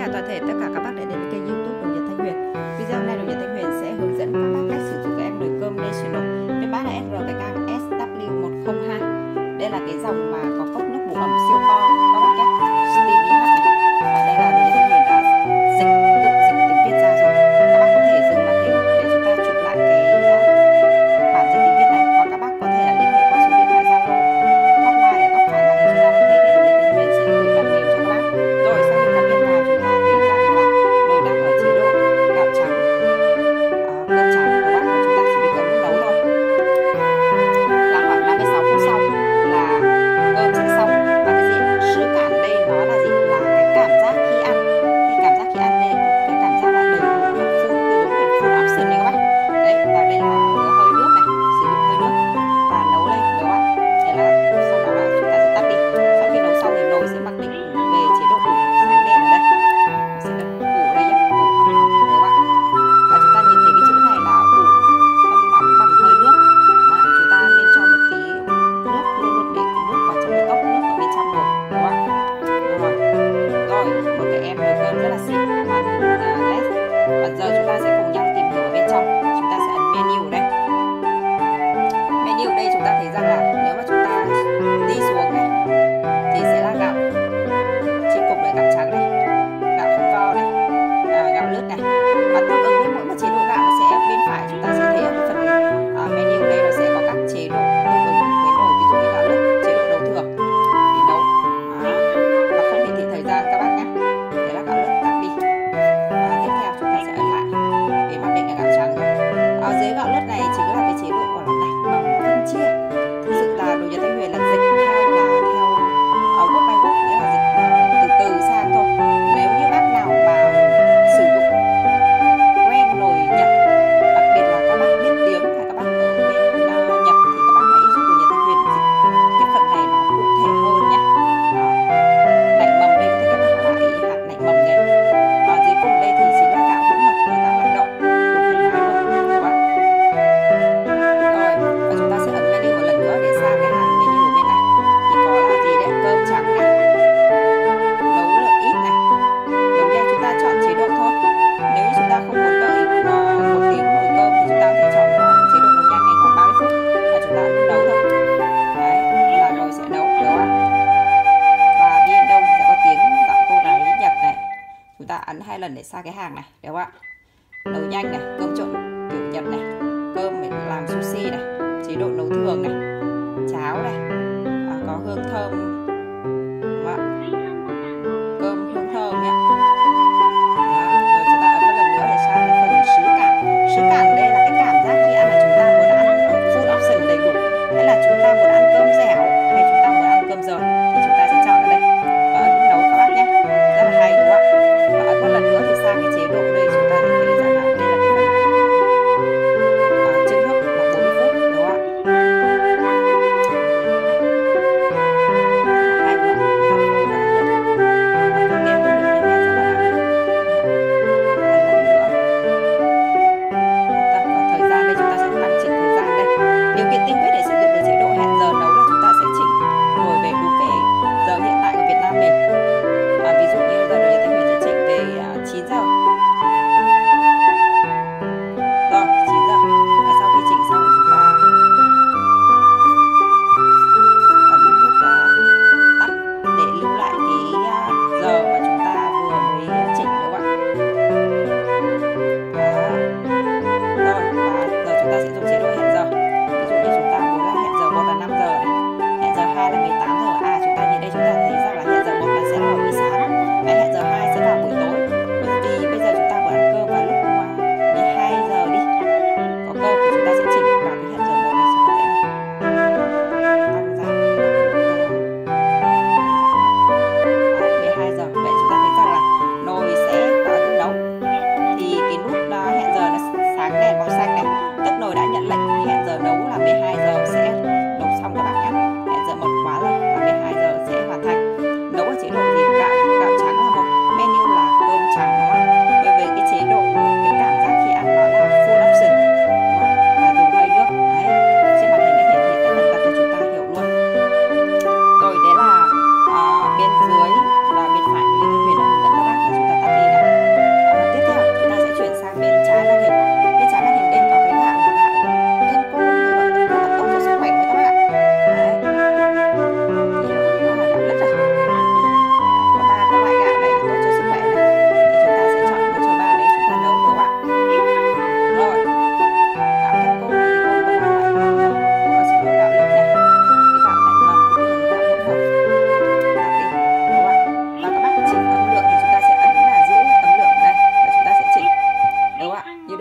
chào toàn thể tất cả các bác đã đến với kênh youtube Đồng Nhật Thanh Huyền. Video hôm nay Đồng Nhật Thanh Huyền sẽ hướng dẫn các bác cách sử dụng cái em nồi cơm National. Với mã là SRKK SW102 Đây là cái dòng mà có cốc nước bù ẩm siêu to Các bác nhé 在一起，để xa cái hàng này được không ạ? Nấu nhanh này cơm trộn kiểu nhật này cơm mình làm sushi này chế độ nấu thường này cháo này à, có hương thơm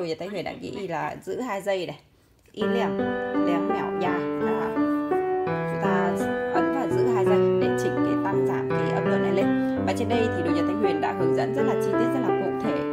giờ tới người đã nghĩ là giữ hai giây này. In lèng lèng mèo dài chúng ta ấn và giữ hai giây để chỉnh cái tăng giảm cái âm lượng này lên. Và trên đây thì đội nhà thanh huyền đã hướng dẫn rất là chi tiết rất là cụ thể